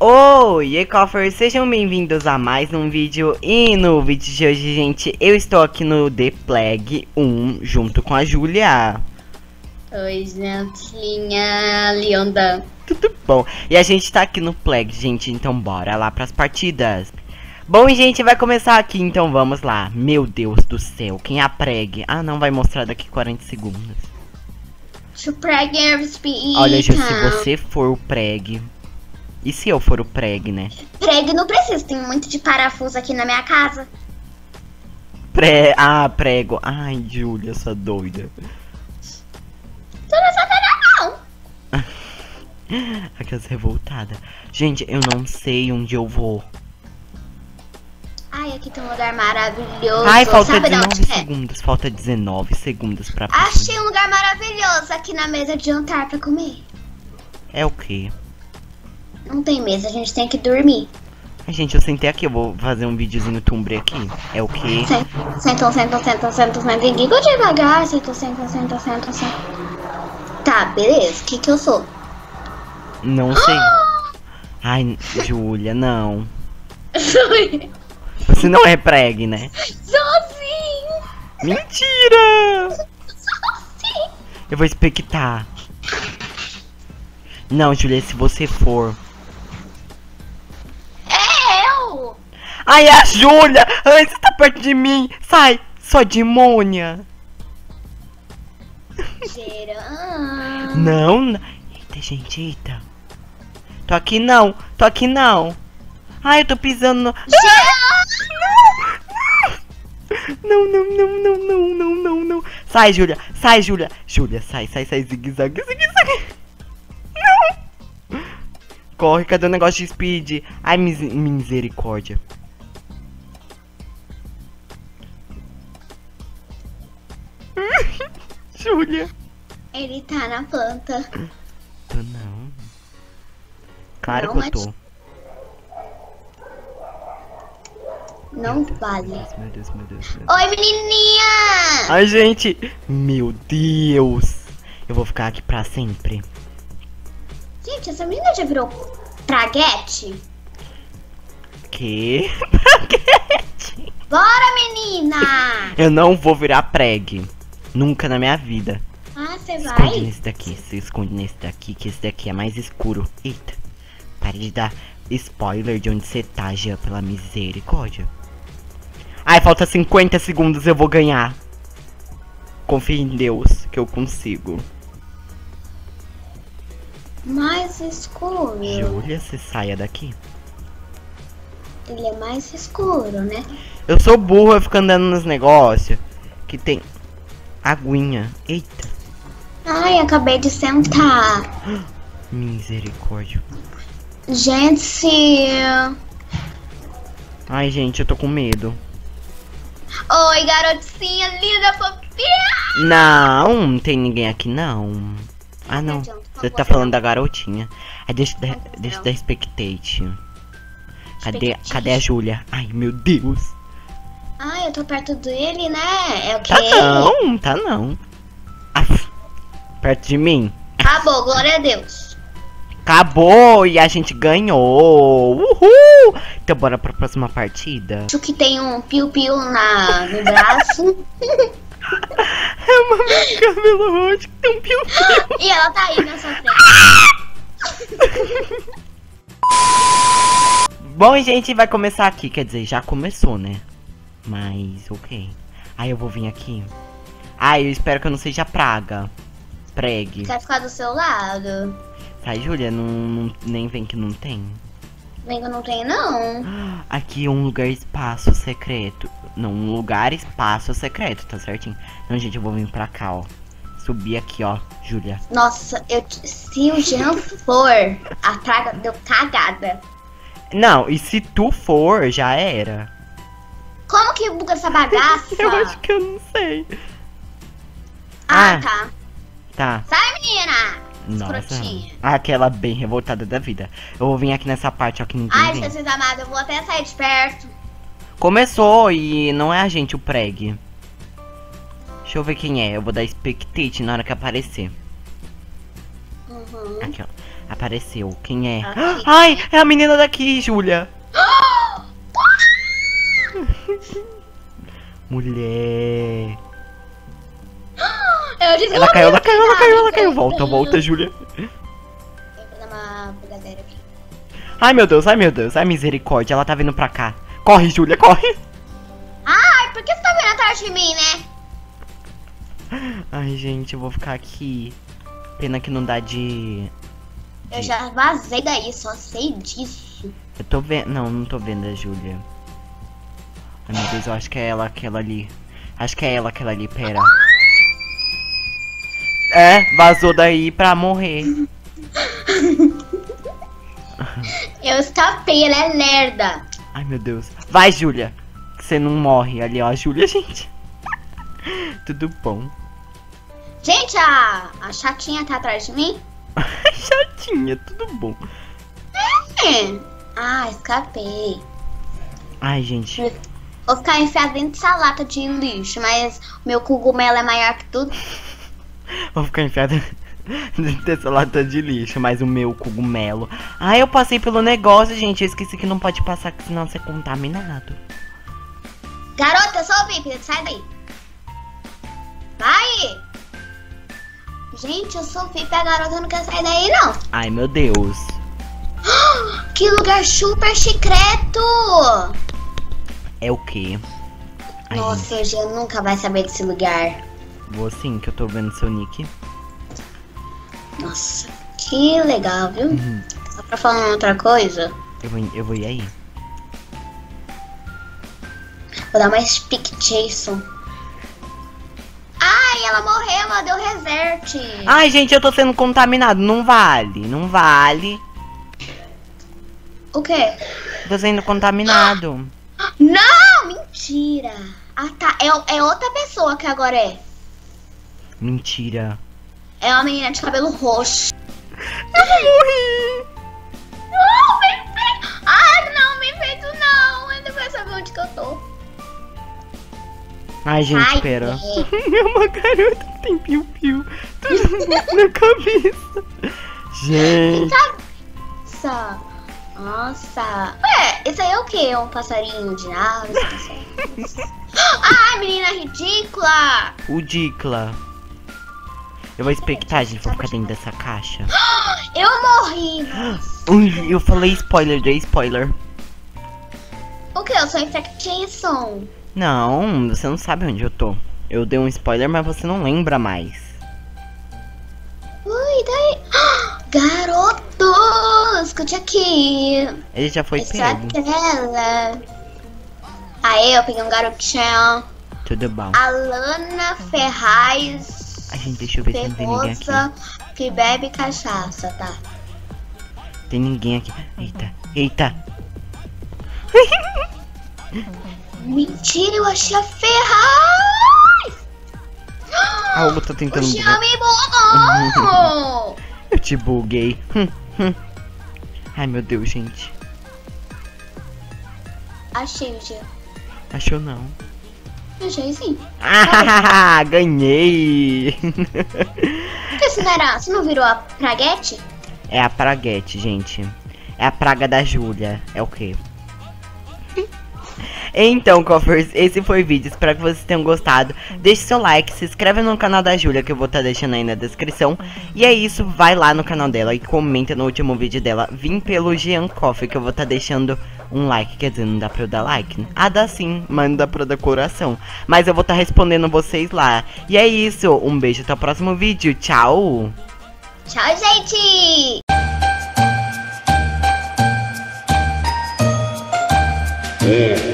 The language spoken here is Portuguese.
Oi, e aí, Coffers, sejam bem-vindos a mais um vídeo. E no vídeo de hoje, gente, eu estou aqui no The Plague 1 junto com a Julia Oi, gentinha Leonda. Tudo bom? E a gente tá aqui no Plague, gente, então bora lá pras partidas Bom, gente, vai começar aqui, então vamos lá Meu Deus do céu, quem é a Preg? Ah, não, vai mostrar daqui 40 segundos To preg speed. Olha, Ju, se você for o Preg E se eu for o Preg, né? Preg não precisa, tem muito de parafuso aqui na minha casa. Pre... Ah, prego Ai, Julia, essa doida Tu não sabe nada, não. Aquelas revoltadas. Gente, eu não sei onde eu vou. Ai, aqui tem um lugar maravilhoso. Ai, falta sabe de 19 onde é? segundos. Falta 19 segundos pra Achei um lugar maravilhoso aqui na mesa de jantar pra comer. É o quê? Não tem mesa, a gente tem que dormir. Ai, gente, eu sentei aqui. Eu vou fazer um videozinho tumbre aqui. É o quê? Sen- Sentam, sentam, sentam, sentam, sentam. Diga devagar. Sentam, sentam, sentam, sentam, sentam. Tá, beleza. O que que eu sou? Não sei. Ai, Júlia, não. Você não é preg, né? Sozinho. Mentira! Sozinho. Eu vou expectar. Não, Júlia, se você for. É eu. Ai, a Júlia! Ai, você tá perto de mim! Sai! Sua demônia! Não, n- eita, gente, eita. Tô aqui não, tô aqui não. Ai, eu tô pisando no... Não, não, não, não, não, não, não, não. Sai, Júlia, sai, Júlia. Júlia, sai, sai, sai, zigue-zague, zigue-zague. Não. Corre, cadê o negócio de speed? Ai, mis misericórdia. Júlia. Ele tá na planta. Tô não. Claro Não, que eu tô. Não vale. Meu Deus, meu Deus, meu Deus. Oi, menininha! Ai, gente. Meu Deus. Eu vou ficar aqui pra sempre. Gente, essa menina já virou praguete? Que? Bora, menina! Eu não vou virar preg. Nunca na minha vida. Ah, você Esconde vai? nesse daqui. Se esconde nesse daqui, que esse daqui é mais escuro. Eita. Pare de dar spoiler de onde você tá, Jean, pela misericórdia. Ai, falta 50 segundos, eu vou ganhar. Confie em Deus que eu consigo. Mais escuro. Júlia, você saia daqui. Ele é mais escuro, né? Eu sou burro, eu fico andando nos negócios que tem aguinha. Eita, Ai, acabei de sentar. misericórdia. Gente. Ai, gente, eu tô com medo. Oi, garotinha linda, fofinha! Não, não tem ninguém aqui não. Ah, não. Você tá falando da garotinha. Aí deixa, eu deixa spectate. Cadê, cadê a Júlia? Ai, meu Deus. Ai, eu tô perto dele, né? É o quê? Tá não, tá não. Aff, perto de mim. Acabou, glória a Deus. Acabou e a gente ganhou. Uhul! Então bora pra próxima partida. Acho que tem um piu-piu na, no braço. É uma cabelo roxo que tem um piu-piu. e ela tá aí na sua frente. Bom, gente, vai começar aqui. Quer dizer, já começou, né? Mas, ok. Aí eu vou vir aqui. Ai, eu espero que eu não seja praga. Pregue. Quer ficar do seu lado? Sai, Júlia, não, não- nem vem que não tem. Vem que eu não tenho, não. Aqui é um lugar espaço secreto. Não, um lugar espaço secreto, tá certinho? Não, gente, eu vou vir pra cá, ó. Subir aqui, ó, Júlia. Nossa, eu, se o Jean for, a praga deu cagada. Não, e se tu for, já era. Como que buga essa bagaça? Eu acho que eu não sei. Ah, Ah. tá. Tá. Sai, menina! Nossa. Escrotinha. Aquela bem revoltada da vida. Eu vou vir aqui nessa parte, ó, que ninguém Ai, vem. Jesus amado, eu vou até sair de perto. Começou e não é a gente o preg. Deixa eu ver quem é. Eu vou dar spectate na hora que aparecer. Uhum. Aqui, ó. Apareceu. Quem é? Aqui. Ai, é a menina daqui, Júlia. Mulher. Eu descobri Ela caiu, ela caiu, ela caiu, ela caiu. Volta, volta, Júlia. Eu. Ai, meu Deus, ai, meu Deus. Ai, misericórdia. Ela tá vindo pra cá. Corre, Júlia, corre. Ai, por que você tá vindo atrás de mim, né? Ai, gente, eu vou ficar aqui. Pena que não dá de... Eu já vazei daí, só sei disso. Eu tô vendo... Não, não tô vendo a Júlia. Ai, meu Deus, eu acho que é ela, aquela ali. Acho que é ela, aquela ali, pera. É, vazou daí pra morrer. Eu escapei, ela é lerda. Ai, meu Deus. Vai, Júlia. Você não morre. Ali, ó, Júlia, gente. Tudo bom. Gente, a, a chatinha tá atrás de mim? Chatinha, tudo bom. É. Ah, escapei. Ai, gente. Vou ficar enfiada dentro dessa lata de lixo, mas meu cogumelo é maior que tudo. Vou ficar enfiada dentro dessa lata de lixo. Mas o meu cogumelo. Ai, eu passei pelo negócio, gente. Eu esqueci que não pode passar, senão você é contaminado. Garota, eu sou o VIP, sai daí. Vai! Gente, eu sou VIP, a garota não quer sair daí, não. Ai, meu Deus. Que lugar super secreto! É o quê? Ai, gente, Nossa, hoje eu nunca vai saber desse lugar. Vou sim, que eu tô vendo seu nick. Nossa, que legal, viu? Uhum. Só pra falar uma outra coisa, Eu vou, eu vou ir aí. vou dar uma expectation. Ai, ela morreu, ela deu reset. Ai, gente, eu tô sendo contaminado. Não vale, não vale. O quê? Tô sendo contaminado. Não, mentira. Ah, tá. É, é outra pessoa que agora é. Mentira. É uma menina de cabelo roxo. Eu morrer. Não, bem feito. Ai, não, bem feito não. Ele vai saber onde que eu tô. Ai, gente, Ai, pera. é. É uma garota que tem piu-piu. Na cabeça. Gente. Nossa. Nossa. Ué, isso aí é o quê? Um passarinho de aves? passarinho? Ai, menina ridícula. O Dicla. Eu vou expectar, gente. Vou ficar dentro dessa caixa. Eu morri. Ui, eu falei spoiler, dei spoiler. O que? Eu sou infectation. Não, você não sabe onde eu tô. Eu dei um spoiler, mas você não lembra mais. Ui, daí. Garoto, escute aqui. Ele já foi Essa é pego. tela. Aí eu peguei um garotinho. Tudo bom. Alana Ferraz. Ai, gente, deixa eu ver se não tem ninguém aqui. Que bebe cachaça, tá? Tem ninguém aqui. Eita, eita. Mentira, eu achei a Ferraz! A Hugo tá O tentando. Jean me bugou! Eu te buguei. Ai, meu Deus, gente. achei o Jean. Achou não. Achei sim. Ah, ganhei! Que você não era. Você não virou a praguete? É a praguete, gente. É a praga da Júlia. É o quê? Então, Coffers, esse foi o vídeo. Espero que vocês tenham gostado. Deixe seu like, se inscreve no canal da Júlia, que eu vou estar deixando aí na descrição. E é isso, vai lá no canal dela e comenta no último vídeo dela. Vim pelo Jean Coffee, que eu vou estar deixando um like, quer dizer, não dá pra eu dar like? Né? Ah, dá sim, mas não dá pra eu dar coração. Mas eu vou estar tá respondendo vocês lá. E é isso, um beijo, até o próximo vídeo, tchau! Tchau, gente! Yeah.